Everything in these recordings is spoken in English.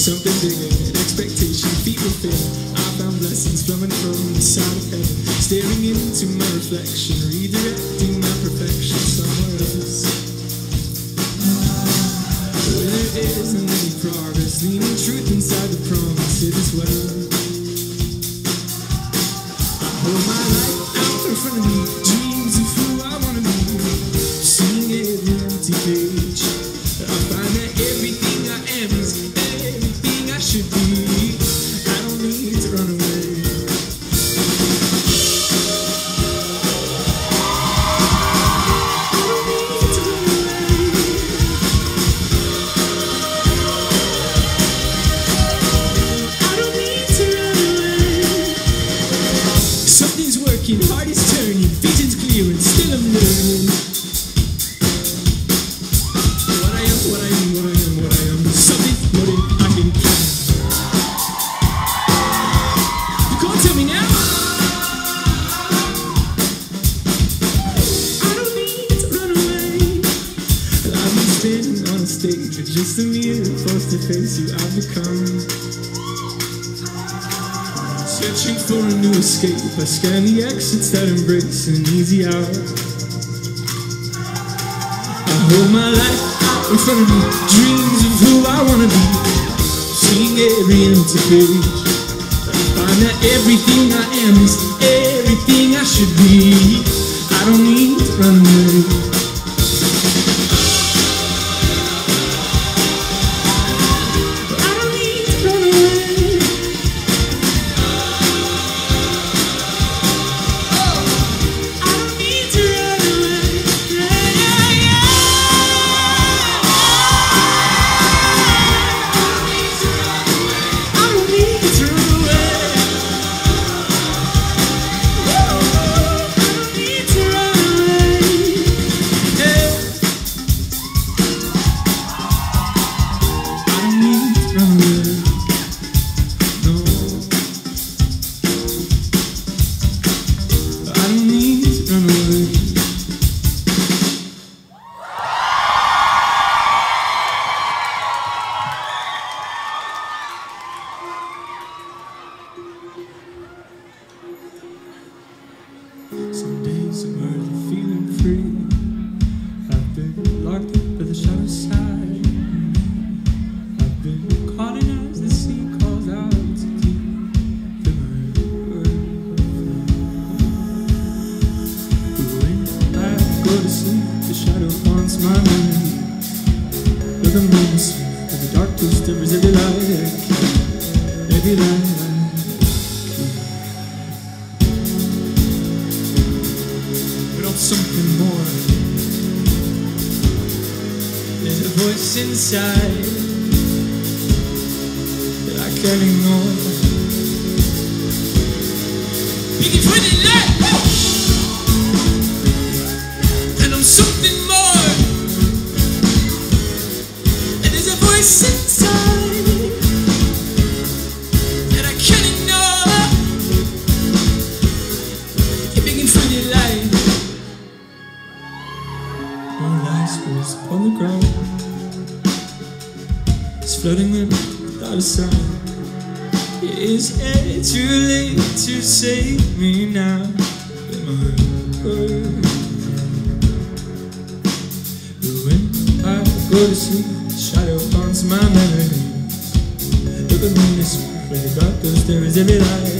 something bigger than expectation. Feet will fit. I found blessings flowing from the side of heaven, staring into my reflection, redirect. sitting on a stage with just a mirror close to face you I've become. Searching for a new escape I scan the exits that embrace an easy out. I hold my life out in front of me Dreams of who I wanna be. Seeing every empty page I find that everything I am is everything I should be. I don't need to run away. Is it too late to save me now? Am I When I go to sleep, shadow haunts my memory. Look at me this way, got those there is every night.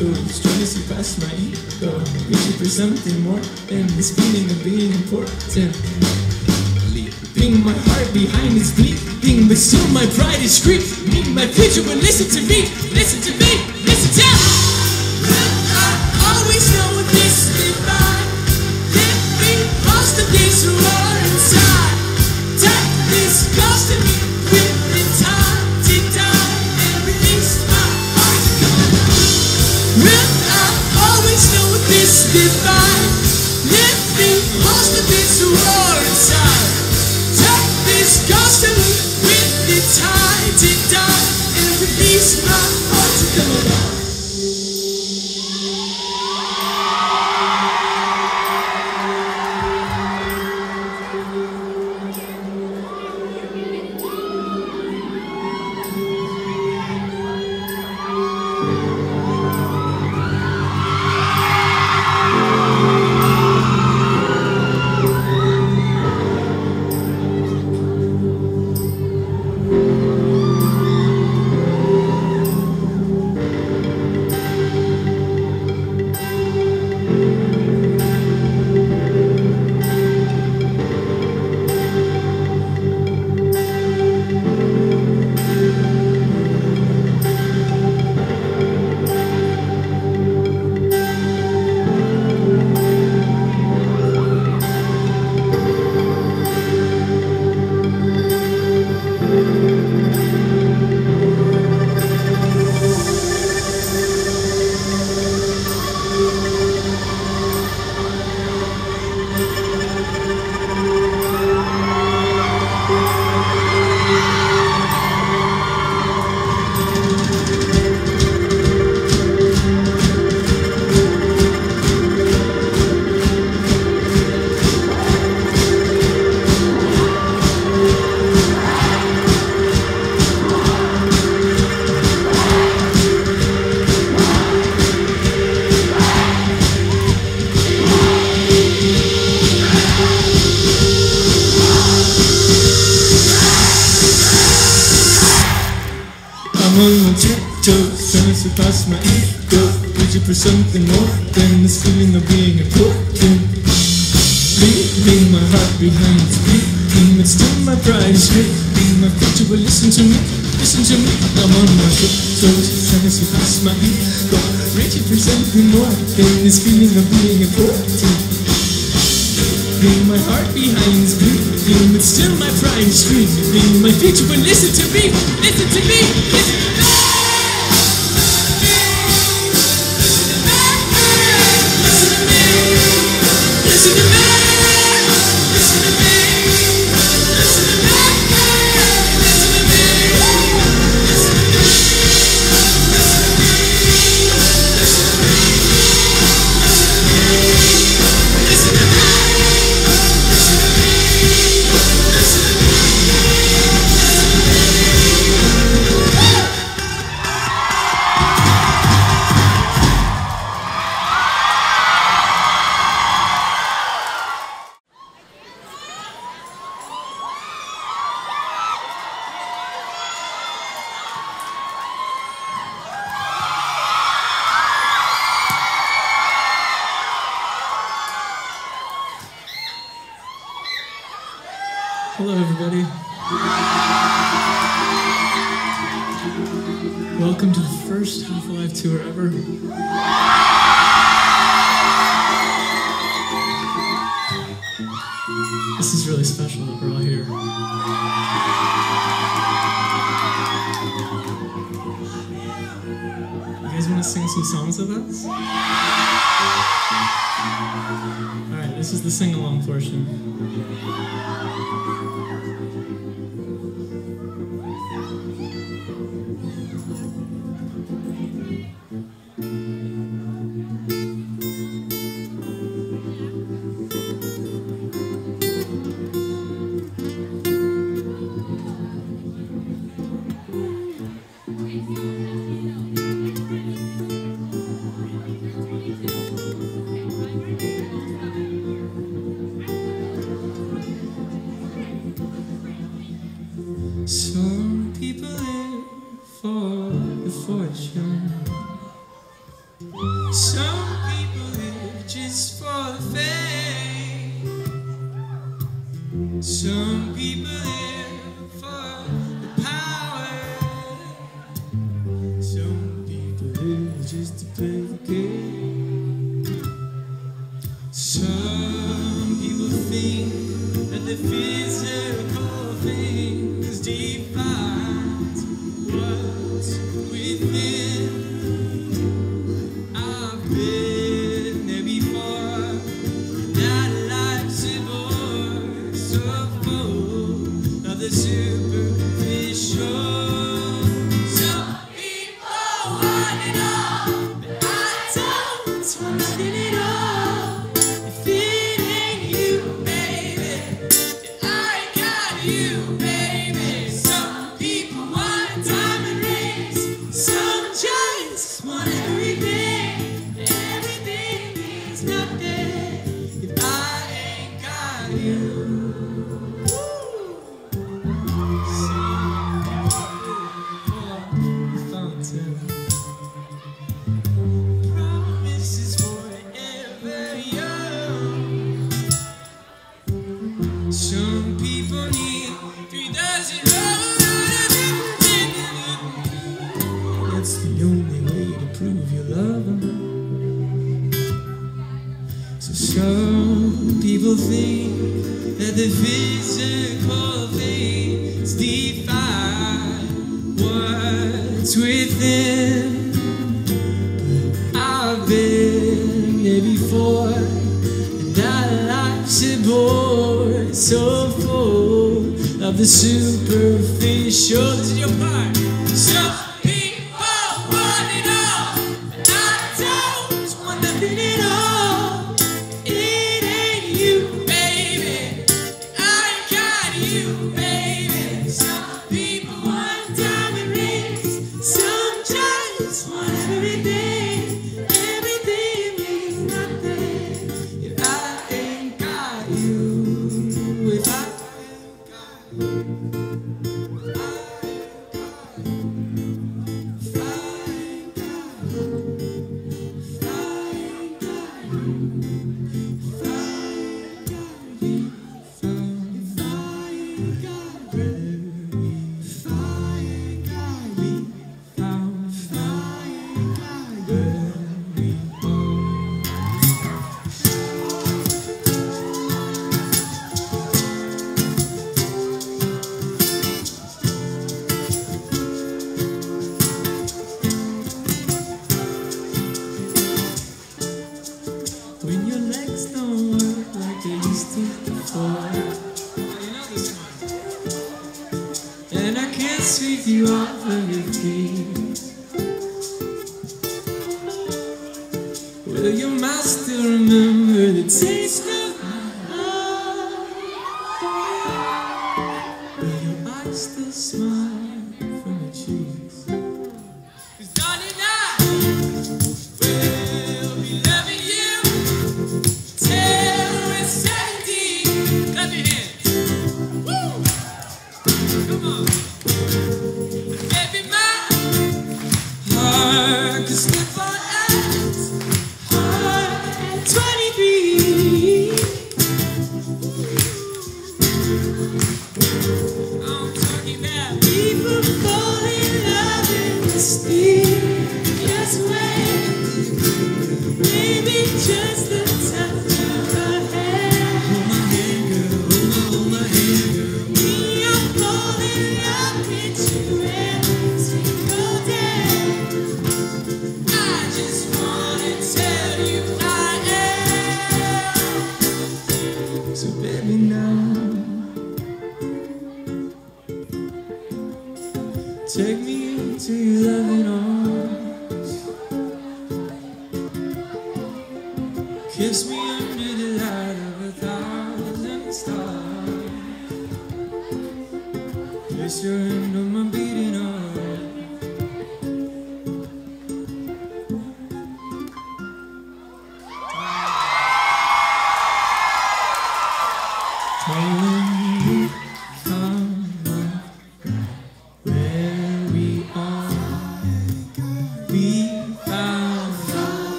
to see past my ego, reaching for something more than this feeling of being important. Leaving my heart behind its bleeding, but still my pride is screaming. My future will listen to me, listen to me, Leaving my heart behind, speaking, but still my pride is screaming. My future will listen to me, listen to me. I'm on my tiptoes, trying to surpass my ego, reaching for something more than this feeling of being important. Leaving my heart behind is bleeding, but still my pride is screaming. My future will listen to me, listen to me, listen to me. Listen to me, listen to me, listen Hello, everybody. Welcome to the first Half Alive tour ever. This is really special that we're all here. You guys want to sing some songs with us? Alright, this is the sing along portion. prove you love them. So some people think that the physical things define what's within. But I've been there before, and I like to bore so full of the superficial.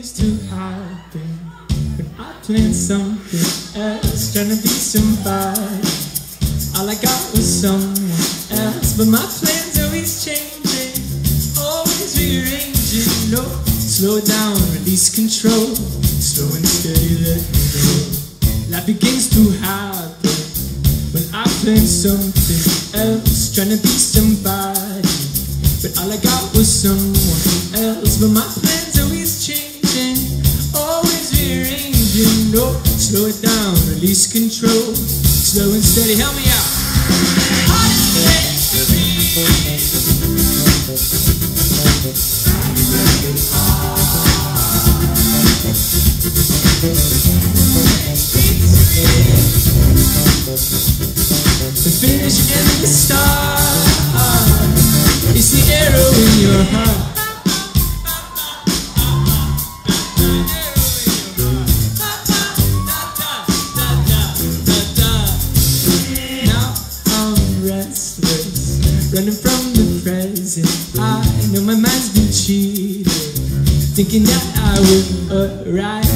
place to happen, I planned something. thinking that I would arrive.